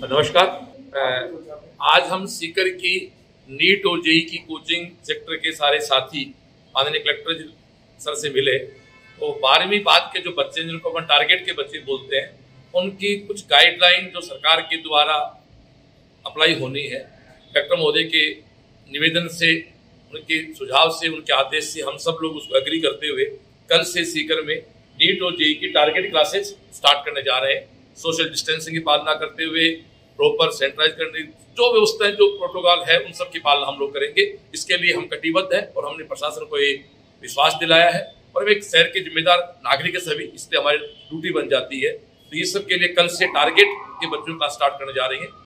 नमस्कार। आज हम सीकर की नीट और जेई की कोचिंग सेक्टर के सारे साथी माननीय कलेक्टर जी सर से मिले। तो बारहवीं बाद के जो बच्चे जिनको अपन टारगेट के बच्चे बोलते हैं, उनकी कुछ गाइडलाइन जो सरकार के द्वारा अप्लाई होनी है, कलेक्टर महोदय के निवेदन से, उनके सुझाव से, उनके आदेश से हम सब लोग उसको एग्री करते हुए कल से सीकर में नीट और जेई की टारगेट क्लासेस स्टार्ट करने जा रहे हैं। सोशल डिस्टेंसिंग की पालना करते हुए प्रॉपर सैनिटाइज करने, जो व्यवस्थाएँ, जो प्रोटोकॉल है, उन सब की पालना हम लोग करेंगे। इसके लिए हम कटिबद्ध हैं और हमने प्रशासन को ये विश्वास दिलाया है। और हम एक शहर के जिम्मेदार नागरिक है सभी, इसलिए हमारी ड्यूटी बन जाती है। तो ये सब के लिए कल से टारगेट के बच्चों का स्टार्ट करने जा रही है।